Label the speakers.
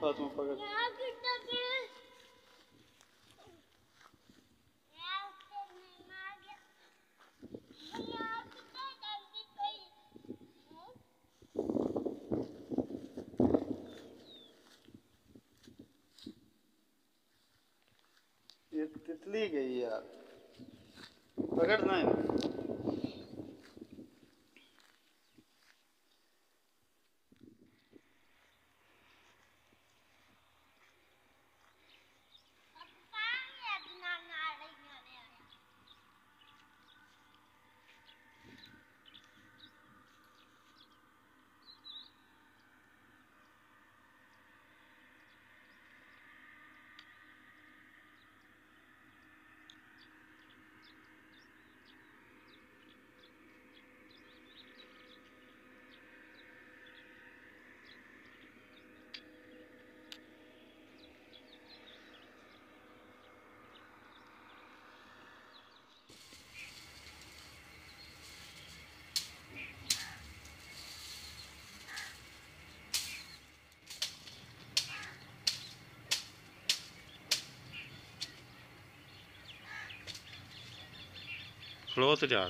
Speaker 1: फातिमा पकड़। ये तितली गई यार। पकड़ना है।
Speaker 2: खड़ोत जा